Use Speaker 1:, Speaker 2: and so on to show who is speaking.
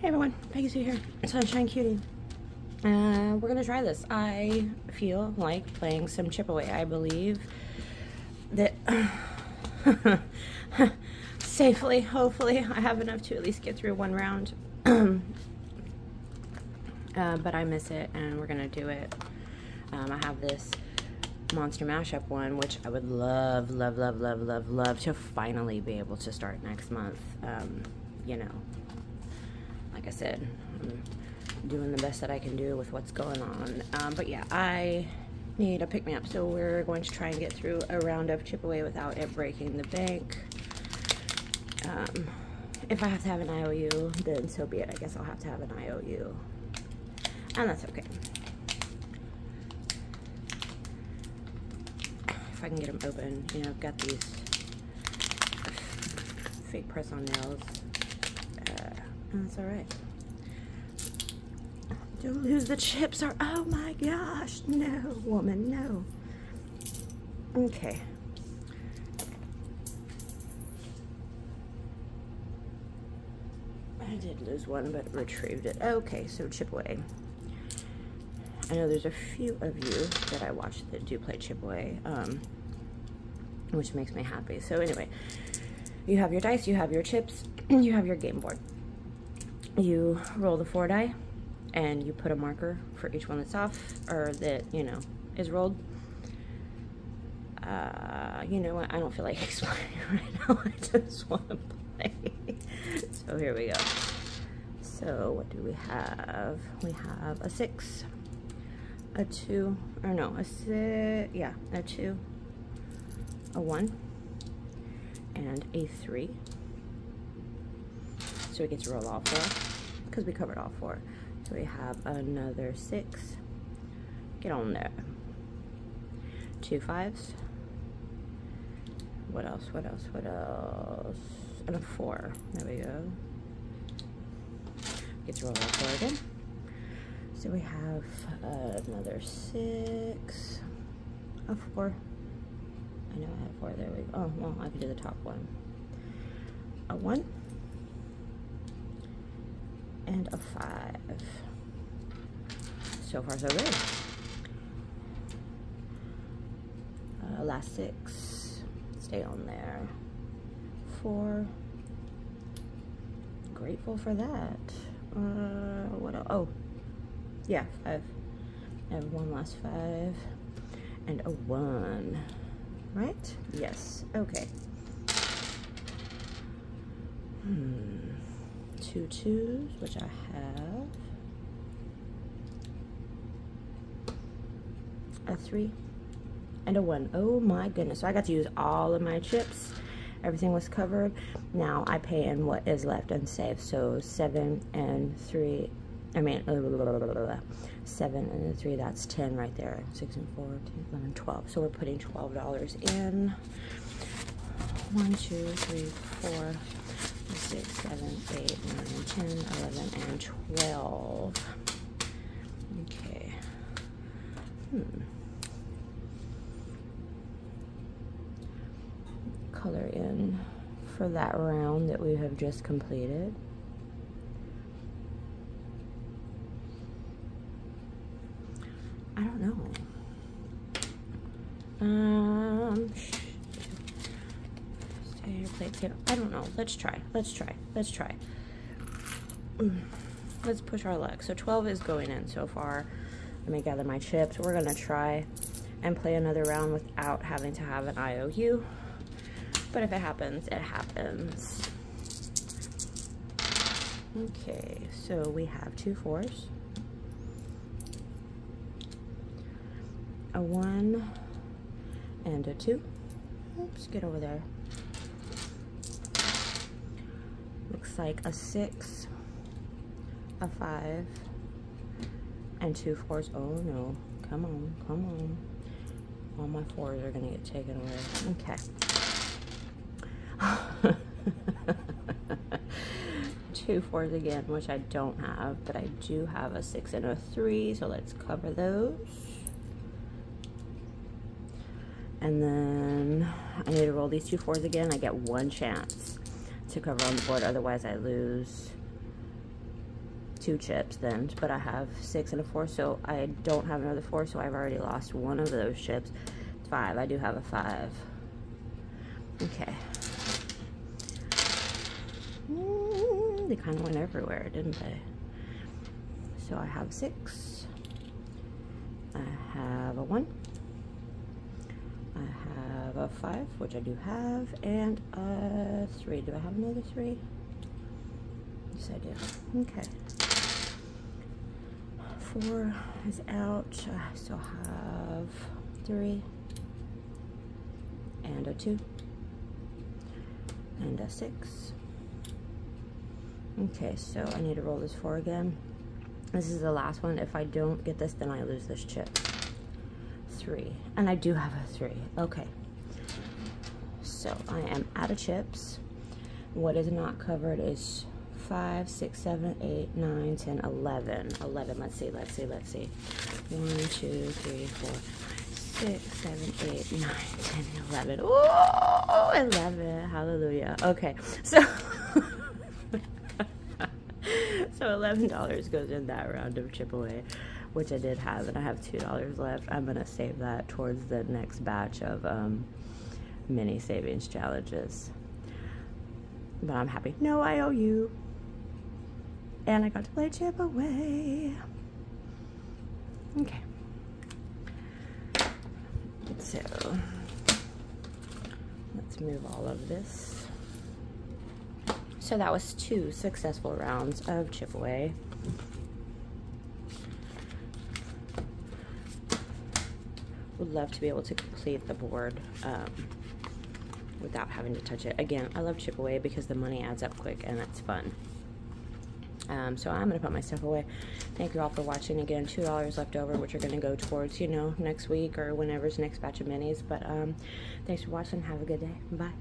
Speaker 1: Hey everyone, Peggy Sue here, Sunshine Kewtie. Uh, we're gonna try this. I feel like playing some chip away. I believe that safely, hopefully, I have enough to at least get through one round. uh, but I miss it and we're gonna do it. Um, I have this monster mashup one, which I would love, love, love, love, love, love to finally be able to start next month. Um, you know, like I said, I'm doing the best that I can do with what's going on. Um, but yeah, I need a pick-me-up, so we're going to try and get through a round of chip away without it breaking the bank. Um, if I have to have an IOU, then so be it. I guess I'll have to have an IOU. And that's okay. If I can get them open, you know, I've got these fake press-on nails. That's all right. Don't lose the chips or, oh my gosh, no, woman, no. Okay. I did lose one, but retrieved it. Okay, so chip away. I know there's a few of you that I watch that do play chip away, um, which makes me happy. So anyway, you have your dice, you have your chips, and you have your game board. You roll the four die, and you put a marker for each one that's off, or that, you know, is rolled. Uh, you know what, I don't feel like explaining right now, I just want to play. so here we go. So what do we have? We have a six, a two, or no, a six, yeah, a two, a one, and a three. So we get to roll all four, because we covered all four. So we have another six, get on there. Two fives, what else, what else, what else? And a four, there we go. Get to roll all four again. So we have uh, another six, a four. I know I have four, there we go. Oh, well, I can do the top one. A one, and a five. So far, so good. Uh, last six, stay on there. Four, grateful for that. Uh, what else? Oh, yeah, five. Have one last five and a one, right? Yes, okay. Hmm, two twos, which I have. A three and a one. Oh my goodness, so I got to use all of my chips everything was covered. Now I pay in what is left unsaved. So seven and three, I mean, uh, blah, blah, blah, seven and three, that's 10 right there. Six and four, 10, 11, 12. So we're putting $12 in. One, two, three, four, six, seven, eight, nine, 10, 11, and 12. Okay. Hmm. color in for that round that we have just completed. I don't know. Um, I don't know. Let's try. Let's try. Let's try. Mm. Let's push our luck. So 12 is going in so far. Let me gather my chips. We're going to try and play another round without having to have an IOU. But if it happens, it happens. Okay, so we have two fours. A one and a two. Oops, get over there. Looks like a six, a five, and two fours. Oh no, come on, come on. All my fours are gonna get taken away. Okay. Two fours again, which I don't have, but I do have a six and a three, so let's cover those. And then I need to roll these two fours again. I get one chance to cover on the board, otherwise I lose two chips then, but I have six and a four, so I don't have another four, so I've already lost one of those chips. Five, I do have a five. Okay. Mm, they kind of went everywhere, didn't they? So I have six. I have a one. A five, which I do have, and a three. Do I have another three? Yes, I do. Okay. Four is out. I still have three, and a two, and a six. Okay, so I need to roll this four again. This is the last one. If I don't get this, then I lose this chip three. And I do have a three. Okay. So I am out of chips. What is not covered is five, six, seven, eight, nine, ten, eleven. 11, Eleven. Let's see, let's see, let's see. One, two, three, four, six, seven, eight, nine, ten, eleven. Oh, 11. Hallelujah. Okay. So so $11 goes in that round of chip away which I did have, and I have $2 left. I'm going to save that towards the next batch of um, mini savings challenges. But I'm happy. No, I owe you. And I got to play chip away. Okay. So, let's move all of this. So that was two successful rounds of chip away. would love to be able to complete the board um, without having to touch it. Again, I love chip away because the money adds up quick and that's fun. Um, so I'm to put my stuff away. Thank you all for watching. Again, $2 left over, which are to go towards, you know, next week or whenever's next batch of minis. But um, thanks for watching. Have a good day. Bye.